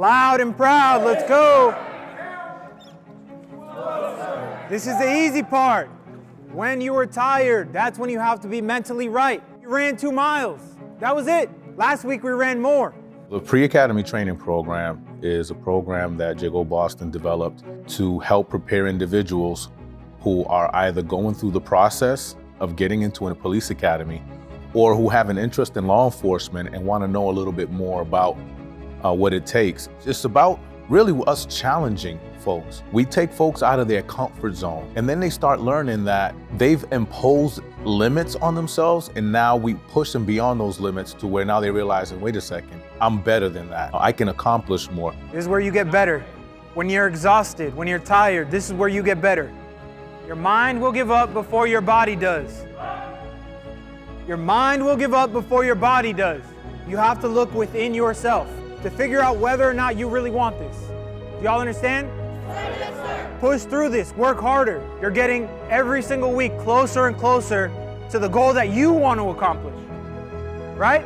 Loud and proud, let's go. This is the easy part. When you are tired, that's when you have to be mentally right. You ran two miles. That was it. Last week we ran more. The Pre-Academy Training Program is a program that LLEGO Boston developed to help prepare individuals who are either going through the process of getting into a police academy or who have an interest in law enforcement and want to know a little bit more about uh, what it takes. It's about really us challenging folks. We take folks out of their comfort zone and then they start learning that they've imposed limits on themselves and now we push them beyond those limits to where now they're realizing, wait a second, I'm better than that. I can accomplish more. This is where you get better. When you're exhausted, when you're tired, this is where you get better. Your mind will give up before your body does. Your mind will give up before your body does. You have to look within yourself to figure out whether or not you really want this. Do y'all understand? Push through this, work harder. You're getting every single week closer and closer to the goal that you want to accomplish. Right?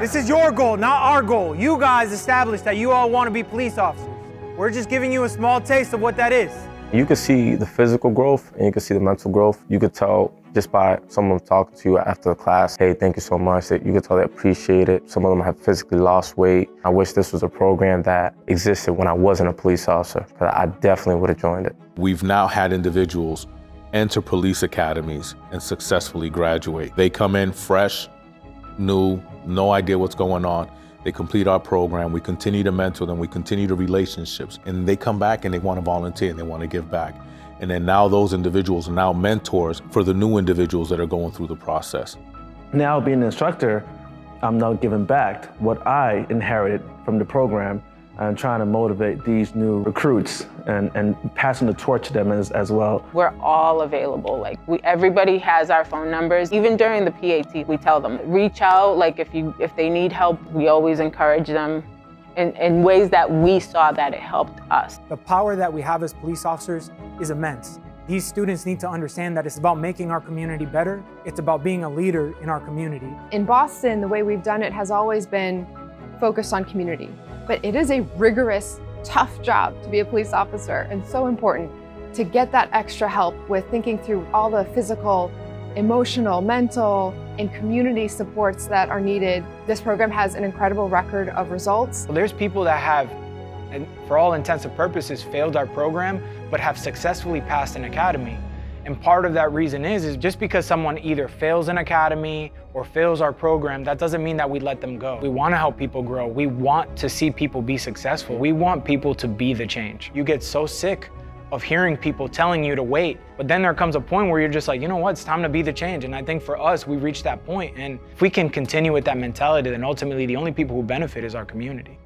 This is your goal, not our goal. You guys established that you all want to be police officers. We're just giving you a small taste of what that is. You can see the physical growth and you can see the mental growth. You could tell just by someone talking to you after the class, hey, thank you so much. That you can tell they appreciate it. Some of them have physically lost weight. I wish this was a program that existed when I wasn't a police officer, because I definitely would have joined it. We've now had individuals enter police academies and successfully graduate. They come in fresh, new, no idea what's going on. They complete our program. We continue to mentor them. We continue the relationships. And they come back and they want to volunteer and they want to give back. And then now those individuals are now mentors for the new individuals that are going through the process. Now being an instructor, I'm now giving back what I inherited from the program and trying to motivate these new recruits and, and passing the torch to them as, as well. We're all available. Like we, everybody has our phone numbers. Even during the PAT, we tell them reach out. Like if you if they need help, we always encourage them in, in ways that we saw that it helped us. The power that we have as police officers is immense. These students need to understand that it's about making our community better. It's about being a leader in our community. In Boston, the way we've done it has always been focused on community but it is a rigorous, tough job to be a police officer and so important to get that extra help with thinking through all the physical, emotional, mental, and community supports that are needed. This program has an incredible record of results. Well, there's people that have, and for all intents and purposes, failed our program, but have successfully passed an academy. And part of that reason is, is just because someone either fails an academy or fails our program, that doesn't mean that we let them go. We want to help people grow. We want to see people be successful. We want people to be the change. You get so sick of hearing people telling you to wait, but then there comes a point where you're just like, you know what, it's time to be the change. And I think for us, we reached that point. And if we can continue with that mentality, then ultimately the only people who benefit is our community.